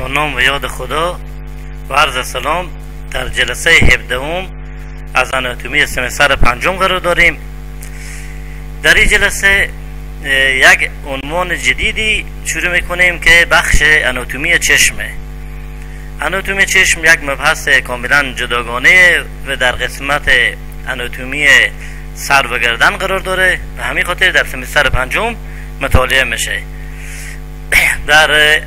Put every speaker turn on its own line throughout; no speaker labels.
با نام و یاد خدا و عرض سلام در جلسه هفدهم از اناتومی سمستر پنجم قرار داریم. در این جلسه یک عنوان جدیدی شروع می‌کنیم که بخش اناتومی چشمه. اناتومی چشم یک مبحث کاملا جداگانه و در قسمت اناتومی سر و گردن قرار داره. به همین خاطر در سمستر پنجم مطالعه میشه. در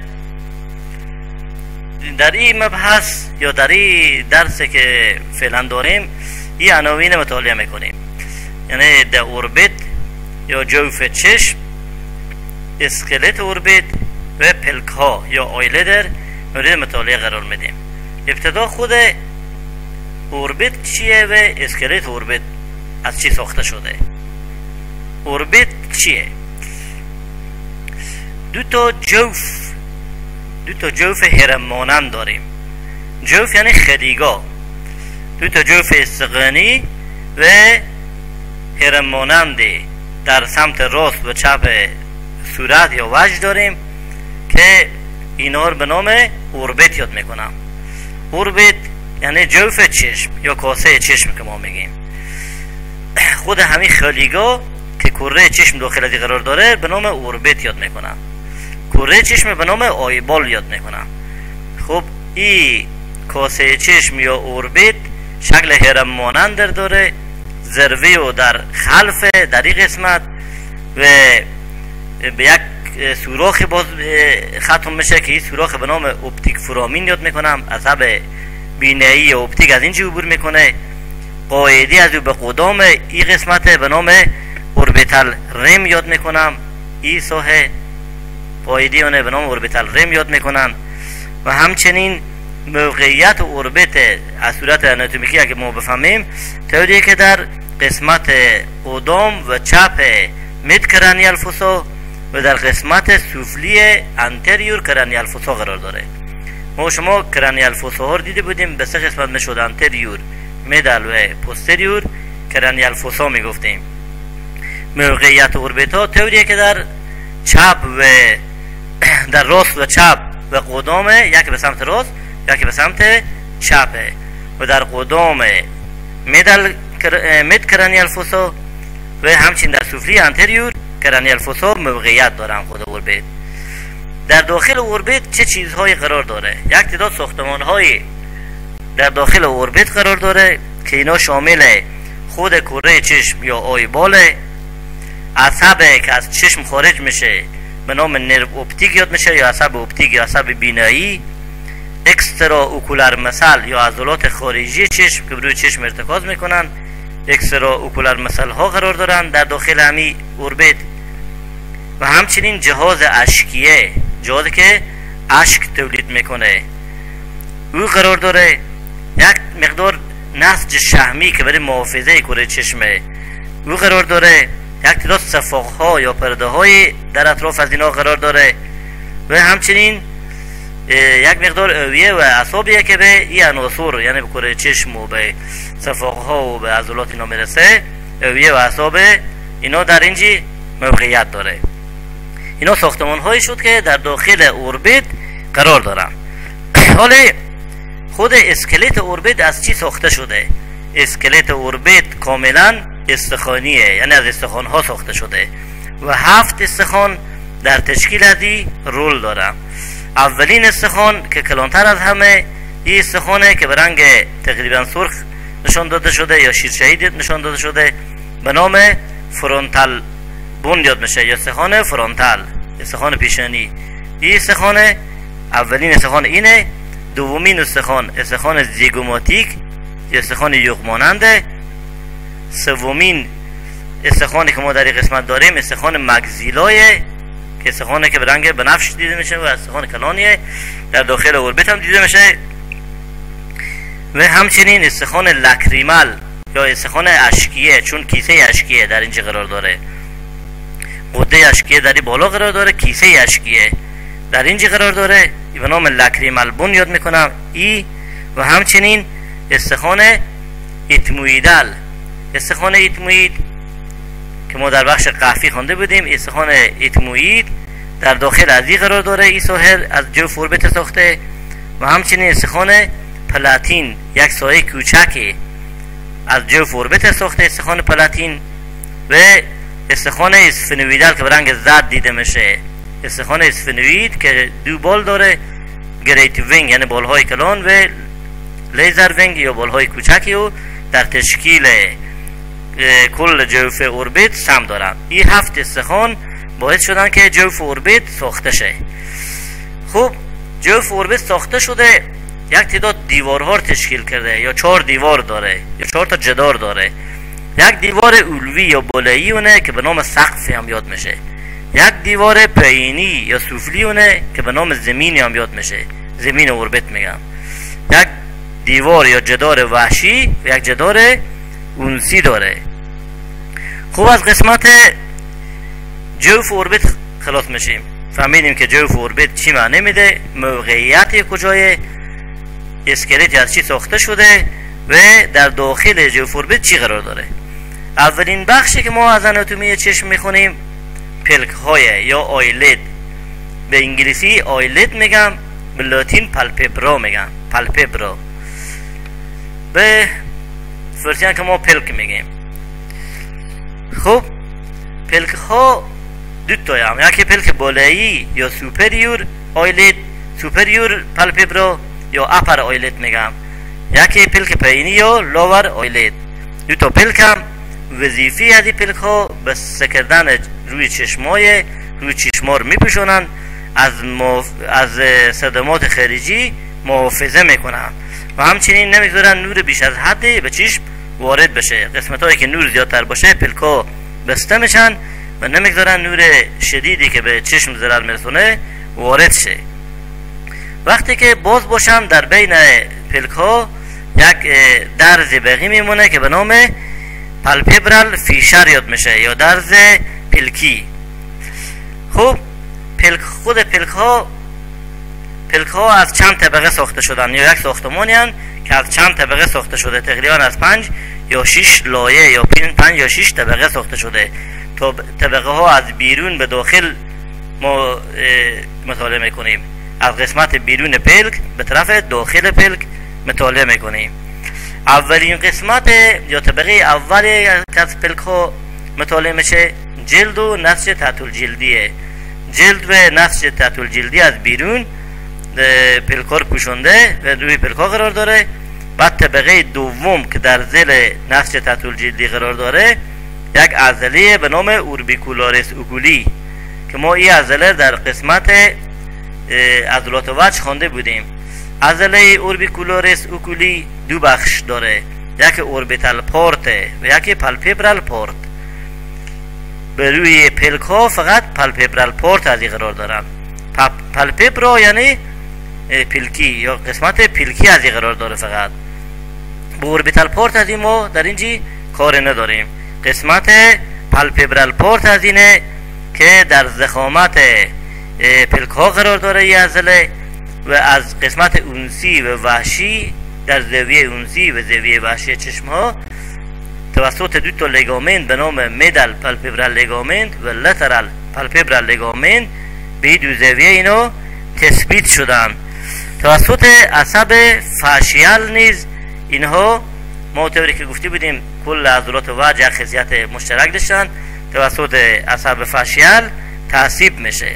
در این مبحث یا در این درسی که فعلا داریم این عناوین مطالعه می‌کنیم. یعنی در اوربیت یا جوف چشم اسکلت اوربیت و پلک ها یا آیلدر مورد مطالعه قرار میدیم. ابتدا خود اوربیت چیه و اسکلت اوربیت از چی ساخته شده؟ اوربیت چیه؟ دو تا جوف دو تا جوف هرم داریم. جوف یعنی خلیگا دو تا جوف استقانی و هرم در سمت راست و چپ صورت یا وجه داریم که اینا رو به نام اوربیت یاد می‌کنم. اوربیت یعنی جوف چشم یا کاسه چشم که ما میگیم. خود همین خلیگا که کره چشم داخل قرار داره به نام اوربیت یاد می‌کنم. کره چشم به نام آیبال یاد می‌کنم خب این کاسه چشم یا اوربیت شکل هرم مانند داره ذروه و در خلف در این قسمت و به یک سوراخ باز ختم میشه که این سوراخ به نام optic foramen یاد می‌کنم. عصب بینایی optic از اینجا عبور می‌کنه. قاعده‌ی از او به قدام این قسمت به نام orbital rim یاد می‌کنم. این ساحه قاعده‌ی اونه به نام orbital rim یاد می‌کنن. و همچنین موقعیت orbit از صورت اناتومیکی اگه ما بفهمیم طوریه که در قسمت قدام و چپ مید کرانیال فوسا و در قسمت سوفلی انتریور کرانیال فوسا قرار داره. ما شما کرانیال فوسا ها رو دیده بودیم به سه قسمت می‌شد انتریور میدل و پوستریور کرانیال فوسا می‌گفتیم. موقعیت اوربیت ها که در چپ و در راست و چپ و قدام یکی به سمت راست یکی به سمت چپه و در قدام middle mid cranial fossa و همچین در سفلی anterior cranial fossa موقعیت دارن خود orbit در داخل orbit چه چیزهایی قرار داره؟ یک تعداد ساختمان های در داخل orbit قرار داره که اینا شامل خود کره چشم یا eyeball ه عصبه که از چشم خارج میشه به نام nerve optic یاد میشه یا عصب optic یا عصب بینایی. اکسترا اوکولار مسل یا عضلات خارجی چشم که بروی چشم ارتکاز می‌کنن. اکسترا اوکولار مسل ها قرار دارن در داخل همی اوربیت. و همچنین جهاز اشکیه جهازی که اشک تولید می‌کنه. او قرار داره یک مقدار نسج شهمی که برای محافظه کره چشمه. او قرار داره یک تعداد صفاق ها یا پرده های در اطراف از اینا قرار داره و همچنین یک مقدار اویه و اصابیه که به این عناصر یعنی به کره چشم و به صفاق ها و به عضلات اینا می‌رسه اویه و اصاب اینا در اینجی موقعیت داره. اینا ساختمان هایی شد که در داخل اوربیت قرار دارن. حالا خود اسکلت اوربیت از چی ساخته شده؟ اسکلت اوربیت کاملا استخانیه یعنی از استخوان ها ساخته شده. و هفت استخوان در تشکیل ازی رول داره اولین استخوان که کلانتر از همه این استخوانه که به رنگ تقریبا سرخ نشان داده شده یا شیرشهید نشان داده شده به نام فرونتال بون یاد میشه. یا استخوان فرونتال استخوان پیشانی. این استخوان اولین استخوان اینه. دومین استخوان استخوان زیگوماتیک. یا استخوان یغماننده. سومین استخوانی که ما در این قسمت داریم استخوان مگزیلای که استخوانی که به رنگ بنفش دیده میشه و استخوان کلانیه. در داخل اوربیت هم دیده میشه. و همچنین استخوان لکریمل یا استخوان اشکیه چون کیسه اشکیه در اینجا قرار داره. قده اشکیه در این بالا قرار داره کیسه اشکیه در اینجا قرار داره. به نام لکریمل بون یاد می‌کنم. ای و همچنین استخوان اتمویدل. استخوان ایتموید که ما در بخش قحفی خونده بودیم. استخوان ایتموید در داخل این قرار داره. این ساحل از جوف اوربیت ساخته و همچنین استخوان پلاتین یک سایه کوچکی از جوف اوربیت ساخته. استخوان پلاتین و استخوان اسفنویدل که برنگ زد دیده میشه. استخوان اسفنوید که دو بال داره. great wing یعنی بالهای کلان و lesser wing یا بالهای کوچکی و در تشکیل کل جوف orbit سم دارن این هفت استخوان باعث شدن که جوف orbit ساخته شه. خوب جوف orbit ساخته شده یک تعداد دیوارها تشکیل کرده یا چهار دیوار داره یا چهار تا جدار داره. یک دیوار علوی یا بالایی اونه که به نام سقف هم یاد میشه. یک دیوار پایینی یا سفلی اونه که به نام زمینی هم یاد میشه. زمین اوربیت میگم. یک دیوار یا جدار وحشی و یک جدار اونسی داره. خوب از قسمت جوف اوربیت خلاص میشیم. فهمیدیم که جوف اوربیت چی معنی میده؟ موقعیت کجای اسکلت از چی ساخته شده و در داخل جوف اوربیت چی قرار داره؟ اولین بخشی که ما از اناتومی چشم می‌خونیم پلک های یا eyelid به انگلیسی eyelid میگم به لاتین palpebra میگم. palpebra. به فارسی ام که ما پلک میگیم. خب پلک ها دو تا هم یکی پلک بالایی یا superior eyelid superior palpebra یا upper eyelid میگم. یکی پلک پایینی یا لوور آیلید دو تا پلک هم وظیفی از این پلک ها به سکردن روی چشمای روی چشمار میپوشونن از, از صدمات خارجی محافظه می‌کنن. و همچنین نمی‌گذارن نور بیش از حد به چشم وارد بشه قسمت هایی که نور زیادتر باشه پلکا بسته میشن و نمی‌گذارن نور شدیدی که به چشم ضرر میرسونه وارد شه. وقتی که باز باشم در بین پلک ها یک درز بقی میمونه که به نام پالپبرال فیشر یاد میشه یا درز پلکی. خب پلک خود پلک ها از چند طبقه ساخته شدن یا یک ساختمانی که از چند طبقه ساخته شده تقریبا از پنج یا شش لایه یا پنج یا شش طبقه ساخته شده. تا طبقه ها از بیرون به داخل ما مطالعه می‌کنیم. از قسمت بیرون پلک به طرف داخل پلک مطالعه می‌کنیم. اولین قسمت یا طبقه اول از پلک ها مطالعه میشه جلد و نسج تحت جلدیه. جلد و نسج تحت جلدی از بیرون پلکار پوشنده و روی پلکا قرار داره. بعد طبقه دوم که در زل نسج تحت جلدی قرار داره یک عضله به نام اوربیکولارس اوکولی که ما این عضله در قسمت عضلات وجه خوانده بودیم. عضله اوربیکولارس اوکولی دو بخش داره یکی اوربیتال پورت و یکی پالپبرال پورت. به روی پلک ها فقط پالپبرال پورت از قرار دارن. پالپبرا یعنی پلکی یا قسمت پلکی از قرار داره فقط. به اوربیتال پورت از ما در اینجی کار نداریم. قسمت پالپبرال پورت از اینه که در زخامت پلک ها قرار داره یه ازله و از قسمت اونسی و وحشی در زاویه اونسی و زاویه وحشی چشم ها توسط دو تا لگامنت به نام میدل پالپبرال لگامنت و لترال پالپبرال لگامنت به دو زاویه اینو تثبیت شدن. توسط عصب فاشیال نیز اینها ما که گفتی بودیم کل عضلات وجه خصیت مشترک داشتن توسط عصب فاشیال تعصیب میشه.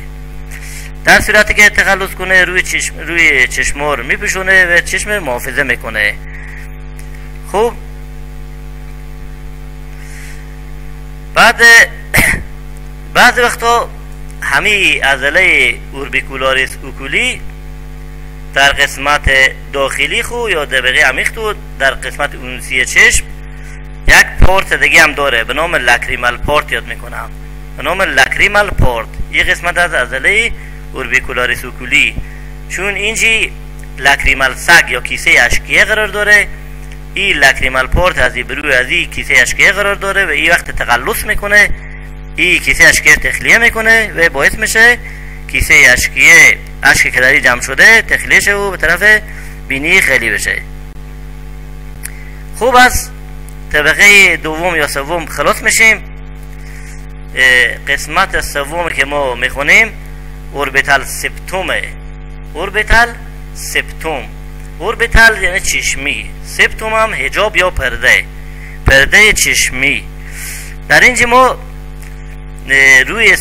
در صورتی که تخلص کنه روی چشم روی چشمار میپوشونه و چشم محافظه می‌کنه. خوب بعد بعض وقتا همه عضله orbicularis oculi در قسمت داخلی خو یا طبقه عمیق تو در قسمت اونسی چشم. یک part دیگه هم داره به نام lacrimal part یاد می‌کنم. به نام lacrimal part یه قسمت از عضله orbicularis oculi. چون اینجی lacrimal sac یا کیسه اشکیه قرار داره. این lacrimal part از بروی از این کیسه اشکیه قرار داره و این وقت تقلص می‌کنه. این کیسه اشکیه تخلیه می‌کنه و باعث میشه کیسه اشکیه اشک که داری جمع شده تخلیه شه و به طرف بینی خیلی بشه. خوب از طبقه دوم یا سوم خلاص میشیم. قسمت سوم که ما می‌خونیم اوربیتال سپتومه. اوربیتال سپتوم. اوربیتال یعنی چشمی. سپتوم هم هجاب یا پرده. پرده چشمی. در اینجا ما روی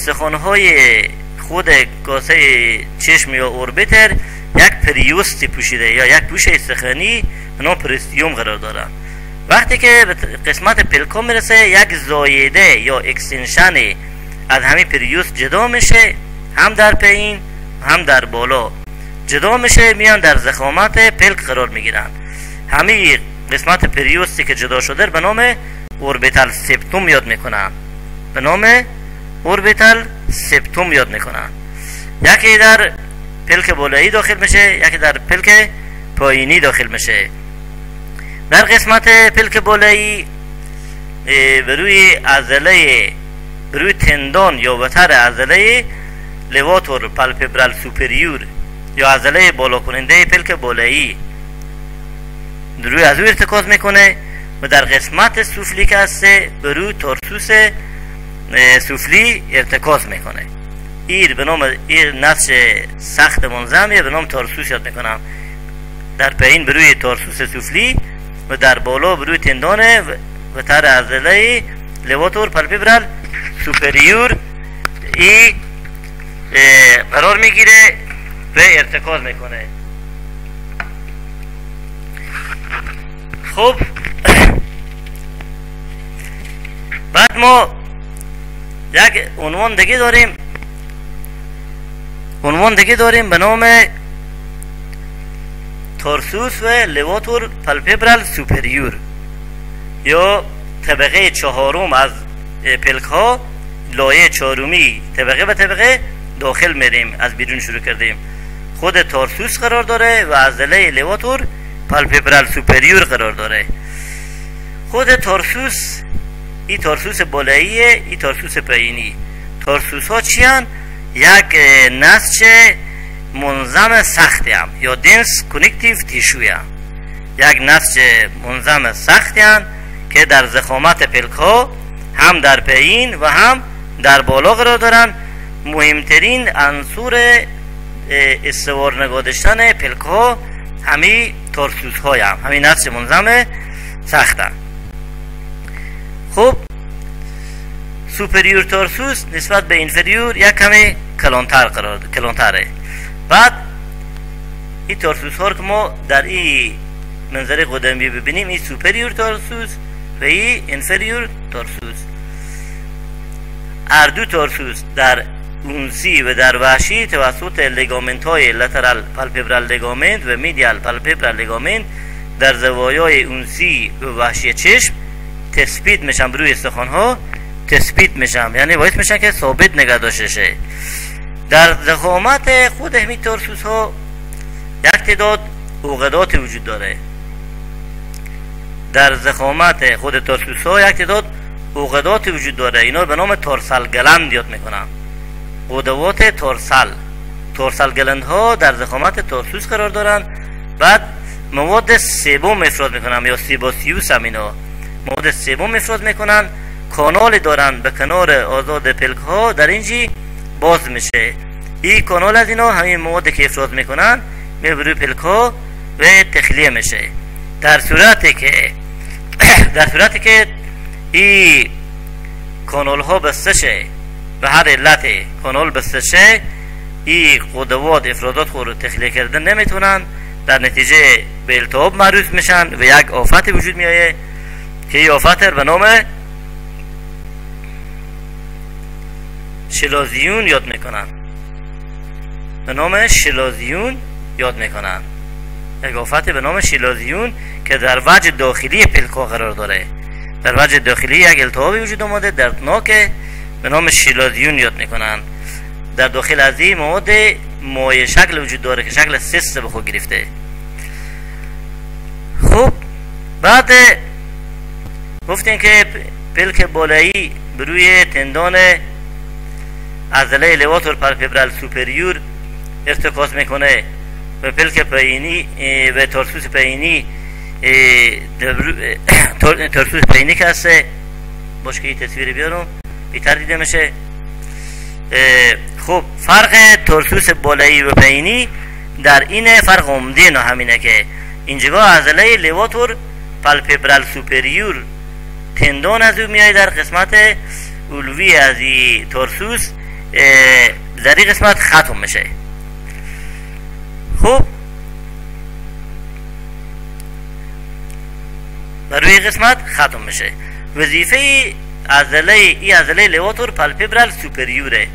های خود کاسه چشم یا orbit ره یک periosteum پوشیده یا یک پوش استخوانی نام periosteum قرار دارن وقتی که به قسمت پلکو می‌رسه یک زایده یا extension از همین periosteum جدا میشه هم در پایین هم در بالا. جدا میشه میان در ضخامت پلک قرار می‌گیرن. همه قسمت periosteum ی که جدا شده به نام orbital septum یاد می‌کنن به نام orbital septum یاد می‌کنن. یکی در پلک بالایی داخل میشه یکی در پلک پایینی داخل میشه. در قسمت پلک بالایی به روی عضله روی tendon یا وتر عضله levator palpebral superior یا عضله بالا کننده پلک بالایی روی از او ارتکاز می‌کنه و در قسمت سفلی که هسته روی tarsus سفلی ارتکاز می‌کنه. ای ره به نام ای ره نسج سخت منظمیه به نام tarsus یاد می‌کنم. در پایین به روی tarsus سفلی و در بالا به روی tendon وتر عضله levator palpebral superior ای قرار می‌گیره و ارتکاز می‌کنه. خب بعد ما یک عنوان دیگه داریم عنوان دیگه داریم به نام تورسوس و لواتور پلپبرال سوپریور۔ یا طبقه چهارم از پلک ها لایه چهارمی طبقه به طبقه داخل میریم از بیرون شروع کردیم خود tarsus قرار داره و عضله levator palpebral superior قرار داره خود tarsus این tarsus بالاییه این tarsus پایینی. tarsus ها چی یک نسج منظم سختی هم. یا dense connective tissue ی هم. یک نسج منظم سختی هم که در زخامت پلک ها هم در پایین و هم در بالا قرار دارن. مهمترین انصور استوار نگادشتن پلک ها همی تارسوس های هم. همین نسج منظم سخت هم. خب سوپریور تارسوس نسبت به اینفریور یک کمی کلانتر قرار کلانتره. بعد این tarsus ها که ما در این منظره قدمی ببینیم این superior tarsus و این inferior tarsus هر دو tarsus در انسی و در وحشی توسط ligament های lateral palpebral ligament و medial palpebral ligament در زوایای انسی و وحشی چشم تثبیت میشن روی استخوان ها تثبیت میشن یعنی باعث میشن که ثابت نگه داشته شه. در زخامت خود همی تارسوس ها یک تعداد اوقدات وجود داره. در زخامت خود تارسوس ها یک تعداد اوقدات وجود داره. اینا به نام تارسال گلند یاد می‌کنم. قدوات تارسال تارسال گلند ها در زخامت تارسوس قرار دارن. بعد مواد سوم افراد می‌کنم یا سیباسیوس هم اینا. مواد سوم افراد می‌کنن. کانال دارن به کنار آزاد پلک ها در اینجی باز میشه. این کانال از اینا همین مواد که افراز می‌کنن به روی پلک ها و تخلیه میشه. در صورتی که در صورتی که این کانال ها بسته شه به هر علت کانال بسته شه این قدوات افرادات خود رو تخلیه کردن نمی‌تونن. در نتیجه به التهاب معروض میشن و یک آفت وجود میایه آفت به نام شلازیون یاد می‌کنن. به نام شلازیون یاد می‌کنن. یک آفت به نام شلازیون که در وجه داخلی پلکا قرار داره. در وجه داخلی یک التهابی وجود آمده دردناک به نام شلازیون یاد می‌کنن. در داخل از این مواد مایه شکل وجود داره که شکل سست به خود گرفته. خوب بعد گفتیم که پلک بالایی به روی tendon عضله levator palpebral superior ارتکاز می‌کنه و پلک پایینی و tarsus پایینی tarsus پایینی که هسته. باش که این تصویر بیارم. بهتر دیده میشه. خب فرق tarsus بالایی و پایینی در این فرق عمده همینه که اینجا عضله لیواتور پالپبرال سوپریور تندون از او میای در قسمت اولوی از این ترسوس در این قسمت ختم میشه. خب و روی قسمت ختم میشه. وظیفه عضله ای عضله لیواتور پالپبرال سوپریوره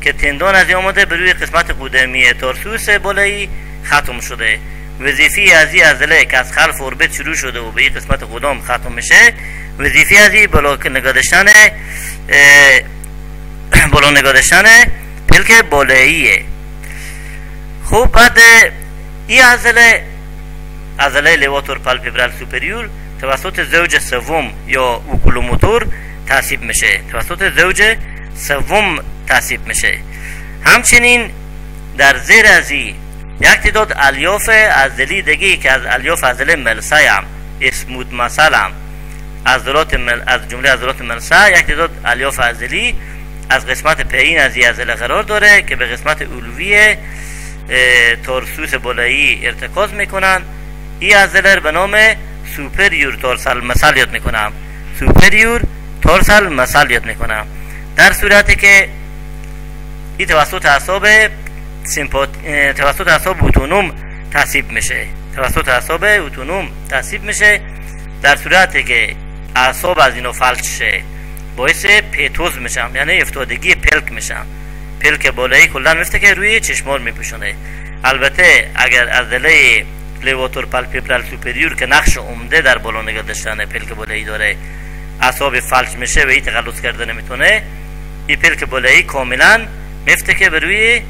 که tendon ازو آمده به روی قسمت قدمی tarsus بالایی ختم شده. وظیفه از این عضله که از خلف orbit شروع شده و به قسمت قدام ختم میشه وظیفه از این بالا نگاه داشتن بالا نگاه داشتن پلک بالاییه. خوب بعد این عضله عضله levator palpebral superior توسط زوج سوم یا oculomotor تصیب میشه. توسط زوج سوم تصیب میشه. همچنین در زیر از یک تعداد الیاف ازلی دیگه که از الیاف ازلی ملسای هم اسمود مثلا از مل... از جمله عضلات ملسا یک تعداد الیاف ازلی از قسمت پایین از ازله قرار داره که به قسمت علوی تورسوس بالایی ارتکاز می‌کنن. این ازله به نام superior tarsal muscle یاد می‌کنم. superior tarsal muscle یاد می‌کنم. در صورتی که این توسط اعصاب sympath... توسط اعصاب autonom تعصیب میشه. توسط اعصاب autonom تعصیب میشه. در صورتی که اعصاب از اینو فلج شه. باعث ptosis میشم یعنی افتادگی پلک میشم. پلک بالایی کلا میفته که روی چشم ره میپوشونه. البته اگر عضله levator palpebral superior که نقش عمده در بالا نگه داشتن پلک بالایی داره اعصاب فلج میشه و این تقلص کرده نمی‌تونه این پلک بالایی کاملا میفته که به روی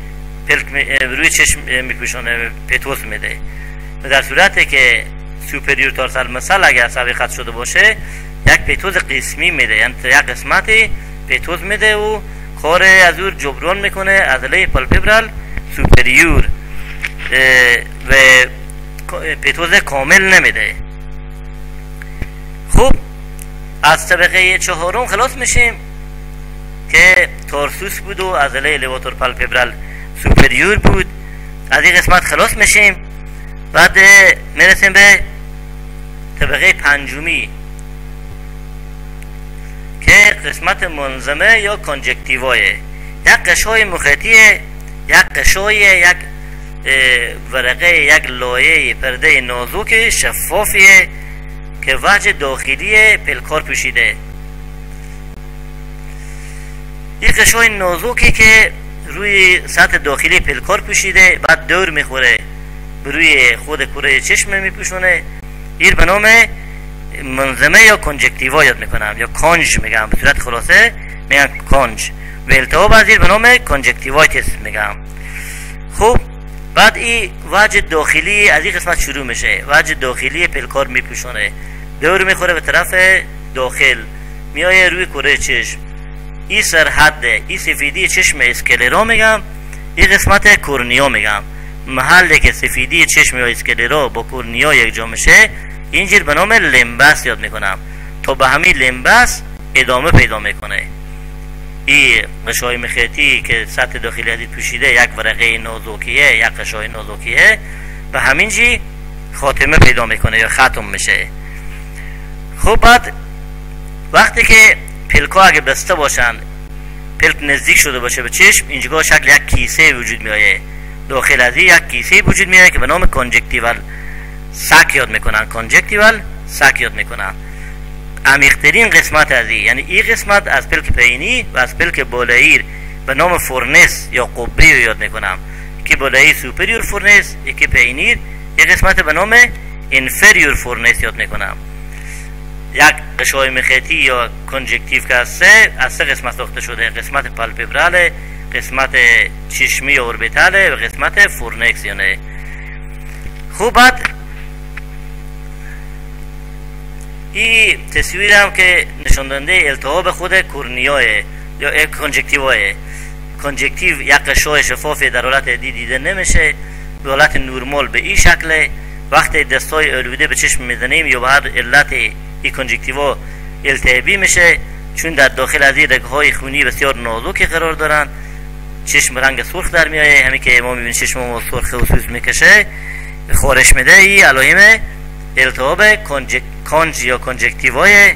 پلک روی چشم میپوشونه ptosis میده. در صورتی که superior tarsal muscle اگر عصبی قطع شده باشه یک ptosis قسمی میده یعنی یک قسمتی ptosis میده و کار از او جبران می‌کنه عضله palpebral superior. و ptosis کامل نمیده. خوب از طبقه چهارم خلاص میشیم که tarsus بود و عضله levator palpebral superior بود. از این قسمت خلاص میشیم. بعد می‌رسیم به طبقه پنجمی. که قسمت منظمه یا کنجکتیوای یک قشای مخیطی یک قشای یک ورقه یک لایه پرده نازک شفافیه که وجه داخلی پلکار پوشیده. یک قشای نازکی که روی سطح داخلی پلکار پوشیده بعد دور می‌خوره روی خود کره چشم میپوشونه. این به نام منظمه یا کنجکتیوا یاد می‌کنم یا کانج میگم به صورت خلاصه میگم کانج و التهاب از به نام کنجکتیوایتس میگم. خوب بعد این وجه داخلی از این قسمت شروع میشه. وجه داخلی پلکار میپوشونه. دور می‌خوره به طرف داخل. میایه روی کره چشم. این سرحد این سفیدی چشم اسکلرا میگم. این قسمت کورنیا میگم. محلی که سفیدی چشم یا اسکلرا با کورنیا یک جا میشه اینجور به نام لمبس یاد می‌کنم. تا به همین لمبس ادامه پیدا می‌کنه. این قشای مخیطی که سطح داخلی ازید پوشیده یک ورقه نازوکیه یک قشای نازوکیه به همین جی خاتمه پیدا می‌کنه یا ختم میشه. خب بعد وقتی که پلکا اگه بسته باشن پلک نزدیک شده باشه به چشم اینجا شکل یک کیسه وجود میایه داخل از یک کیسه وجود میایه که به نام conjunctival sac یاد می‌کنن. conjunctival sac یاد می‌کنن. عمیقترین قسمت از این. یعنی این قسمت از پلک پایینی و از پلک بالایی به نام fornix یا قبه یاد می‌کنم. که بالایی superior fornix یکی پینیر یک قسمت به نام inferior fornix یاد می‌کنم. یک غشای مخاطی یا conjunctiva که از سه از سه قسمت ساخته شده. قسمت palpebral قسمت چشمی orbital و قسمت fornix یعنی خوب بعد این تصویر هم که دهنده التهاب خود cornea یا conjunctiva conjunctiva یک غشای شفاف در حالت عادی دیده نمیشه به حالت نورمال به این شکل وقتی دستای الوده به چشم می‌زنیم یا به هر علت این کنجکتیوا التهابی میشه چون در داخل از این های خونی بسیار نازکی قرار دارن چشم رنگ سرخ در میایه همین که ما می‌بینیم چشم ما سرخ و سوز می‌کشه خورش میده ای علائم التهاب کنج یا کنجکتیوای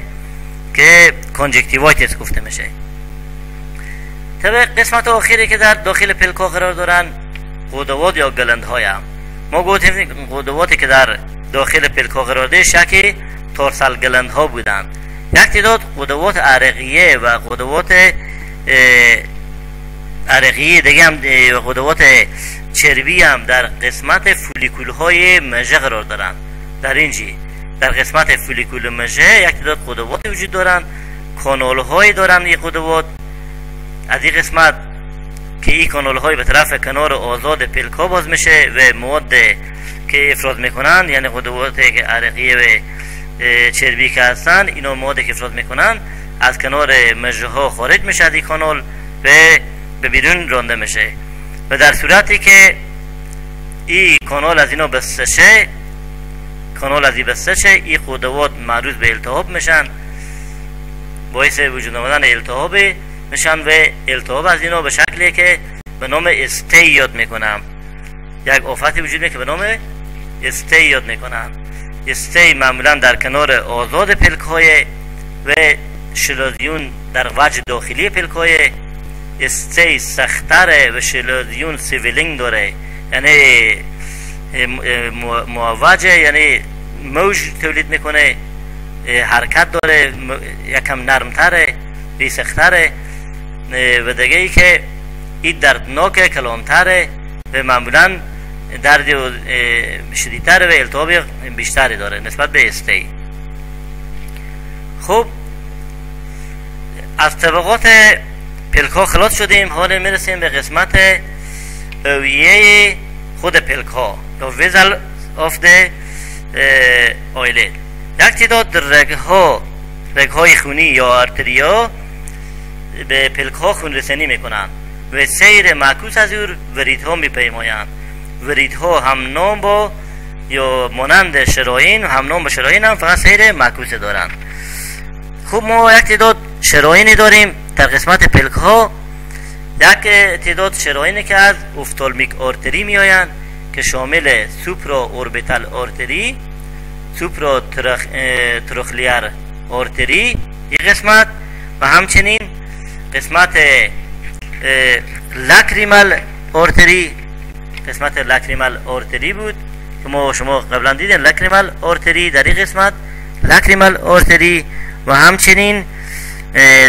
که کنجکتیوایتس گفته میشه. طبق قسمت آخری که در داخل پلکا قرار دارن قدوات یا گلند هم. ما گفتیم قدواتی که در داخل پلکا قرار ده شکی تورسال گلند ها بودند. یک تعداد قدوات عرقیه و قدوات عرقیه دیگه هم قدوات چربی هم در قسمت فولیکول های مژه قرار دارند. در اینجی در قسمت فولیکول مژه یک تعداد قدوات وجود دارند. کانال های دارند این قدوات از این قسمت که این کانال های به طرف کنار آزاد پلکا باز میشه و مواد که افراز می‌کنند یعنی قدوات عرقیه و چربی که هستن اینا مواد که افراز می‌کنن از کنار مجه ها خارج میشه از این کانال و به بیرون رانده میشه. و در صورتی که این کانال از اینا بسته شه کانال از این بسته شه این قدوات معروض به التهاب میشن. باعث وجود آمدن التهاب میشن و التهاب از اینا به شکلی که به نام stye یاد می‌کنم. یک آفتی وجود می‌کنه که به نام stye یاد می‌کنم stye معمولا در کنار آزاد پلک های و chalazion در وجه داخلی پلک های stye سختره و chalazion swelling داره. یعنی معوجه یعنی موج تولید می‌کنه حرکت داره یکم نرمتره بی سختره و دیگه ای که این دردناک کلانتره و معمولا درد شدیدتر و التهاب بیشتری داره نسبت به استی خب از طبقات پلکا خلاص شدیم حالا می‌رسیم به قسمت اوعیه خود پلکا یا vessel of the eyelid یک تعداد رگ ها رگ های خونی یا artery ا به پلک ها خون رسانی می‌کنند و سیر معکوس از ورید ها میپیمایند. ورید ها هم نام با یا مانند شراین هم نام با شراین هم فقط سیر معکوس دارند. خب ما یک تعداد شراینی داریم در قسمت پلک ها یک تعداد شراینی که از ophthalmic artery می آیند که شامل supraorbital artery supratroch، trochlear artery این قسمت و همچنین قسمت lacrimal artery قسمت lacrimal artery بود که ما شما قبلا دیدین lacrimal artery در این قسمت lacrimal artery و همچنین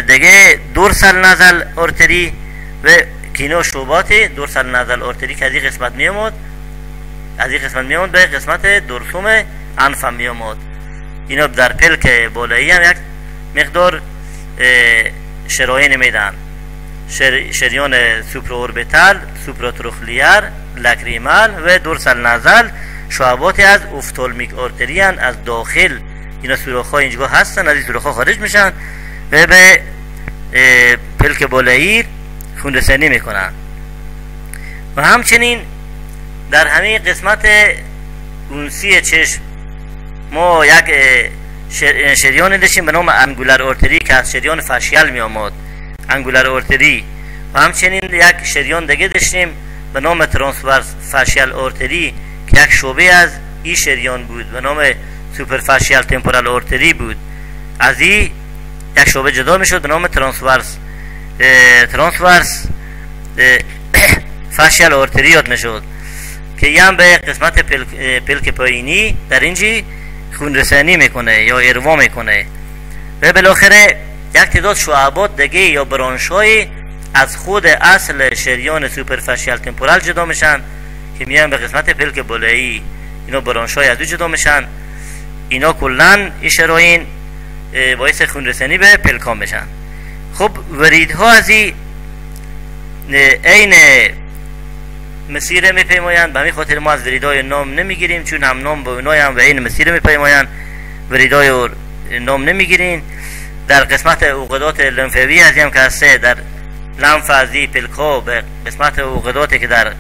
دیگه دورسال نزل آرتری و کینو شوبات دورسال نزل آرتری که از این قسمت میامد از این قسمت میامد به قسمت درسوم انفم میامد اینا در پلک بالایی هم یک مقدار شراین میدن. شر... شریان سوپراوربیتال سوپراتروخلیر لکریمال و دورسال نزل. شعباتی از افتالمیک آرتریان از داخل. اینا سوراخ ها اینجا هستن از این سوراخ ها خارج میشن و به پلک بالایی خونرسانی می‌کنن. و همچنین در همه قسمت انسی چشم ما یک شریان داشتیم به نام angular artery که از شریان facial می آمد angular artery. و همچنین یک شریان دیگه داشتیم به نام transverse facial artery که یک شعبه از این شریان بود به نام superficial temporal artery بود. از این یک شعبه جدا می شد به نام transverse transverse facial artery یاد می شد که به قسمت پلک, پلک پایینی در اینجی خون رسانی می‌کنه یا اروا می‌کنه. و بالاخره یک تعداد شعبات دیگه یا branch ای از خود اصل شریان superficial temporal جدا میشن که میان به قسمت پلک بالایی. اینا برانشای از دو جدا میشن. اینا کلا این شراین باعث خون رسانی به پلکان میشن. خب وریدها از این مسیر میپیمایند. به همین خاطر ما از وریدای نام نمی‌گیریم چون هم نام به اونای هم و این مسیر میپیمایند. وریدای نام نمی‌گیریم. در قسمت اوقدات لنفوی هم که در لنف از پلکا به قسمت عقداتی که در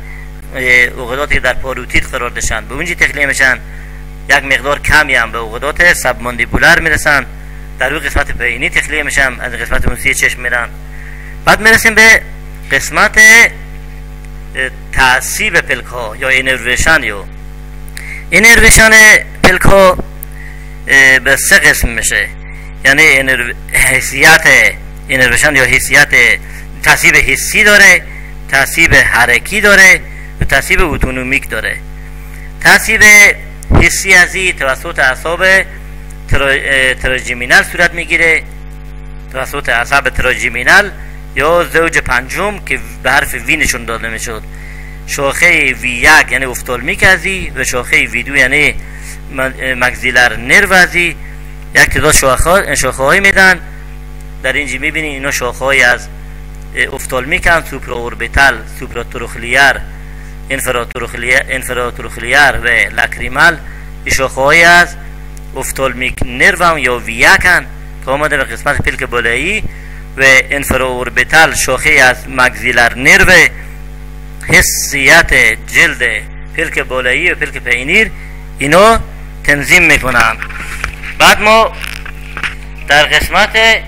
عقداتی که در parotid قرار داشتن به اونجی تخلیه میشن. یک مقدار کمی هم به عقدات submandibular می‌رسن در اون قسمت پایینی تخلیه میشن از قسمت انسی چشم میرن. بعد می‌رسیم به قسمت تعصیب پلک ها یا innervation یا innervation پلک ها به سه قسم میشه. یعنی حسیت انرویشن یا حسیت تصیب حسی داره تصیب حرکی داره و تصیب اتونومیک داره. تصیب حسی ازی توسط اعصاب تراجیمینال صورت می‌گیره. توسط اعصاب تراجیمینال یا زوج پنجم که به حرف وی نشون داده می‌شد. شاخه وی یک یعنی افتالمیک ازی و شاخه وی دو یعنی مگزیلر نرو ازی. یک تعداد شاخه, شاخه های میدن. در اینجا می‌بینی اینا شاخه های از افتالمیک هم سوپرا اوربیتال سوپرا تروخلیر انفراتروخلیر و لکریمال شاخه های از افتالمیک نرو یا وی یک هم که آمده به قسمت پلک بالایی و انفراوربیتال شاخه از مگزیلر نرو حسیت جلد پلک بالایی و پلک پینیر اینو تنظیم می‌کنم. بعد ما در قسمت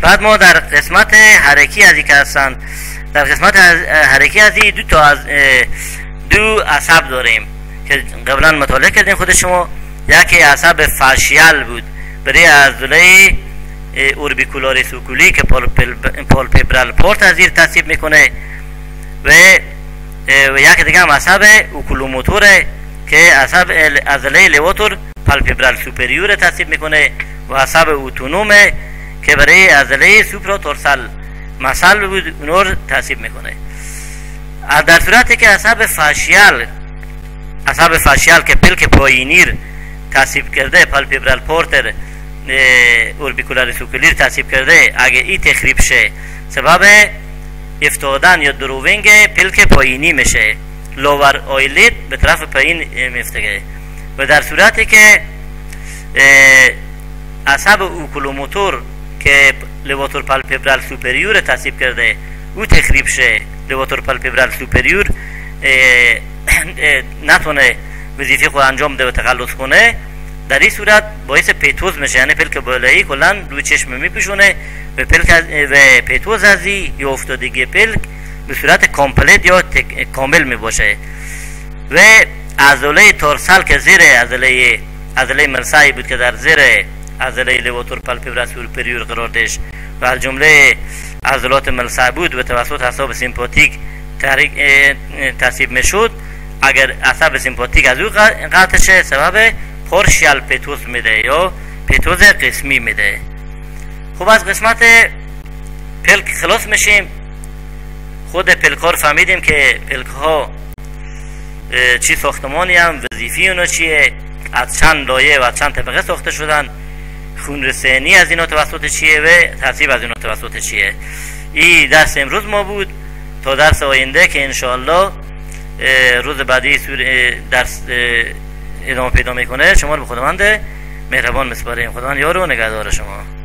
بعد ما در قسمت حرکی از که هستند در قسمت حرکی از دو تا از دو عصب داریم که قبلا مطالعه کردیم خود شما. یکی عصب فاشیال بود. برای عضله orbicularis oculi که palpebral part از زیر تعصیب می‌کنه. و و یکی دیگه هم عصب oculomotor ه که عصب عضله levator palpebral superior تعصیب می‌کنه. و عصب autonom ه که برای عضله supra tarsal muscle بود نور تعصیب می‌کنه. در صورتی که عصب facial عصب facial که پلک پایینیر تعصیب کرده palpebral part ر orbicularis oculi ر تعصیب کرده اگه ای تخریب شه سبب افتادن یا drooping پلک پایینی میشه. lower eyelid به طرف پایین میفته و در صورتی که عصب oculomotor که levator palpebral superior تعصیب کرده او تخریب شه levator palpebral superior نتونه وظیفه خود انجام ده و تقلص کنه. در این صورت باعث ptosis میشه یعنی پلک بالایی کلا روی چشم میپوشونه و پلک و ptosis ازی یا افتادگی پلک به صورت complete یا کامل می‌باشه. و عضله tarsal که زیر عضله عضله ملسایی بود که در زیر عضله levator palpebrae superior قرار داشت و از جمله عضلات ملسا بود و توسط اعصاب سیمپاتیک تصیب می‌شد. اگر عصب سیمپاتیک از او قطع شه سبب پارشیال پتوس میده یا پتوز قسمی میده. خب از قسمت پلک خلاص میشیم. خود پلک ها فهمیدیم که پلک ها چی ساختمانی هم وظیفی اونا چیه؟ از چند لایه و از چند طبقه ساخته شدن. خون رسانی از اینا توسط چیه و ترتیب از اینا توسط چیه؟ این درس امروز ما بود. تا درس آینده که انشاءالله روز بعدی درس ادامه پیدا می‌کنه شما رو به خداوند مهربان مسپاریم خداوند یارو و نگهدار شما.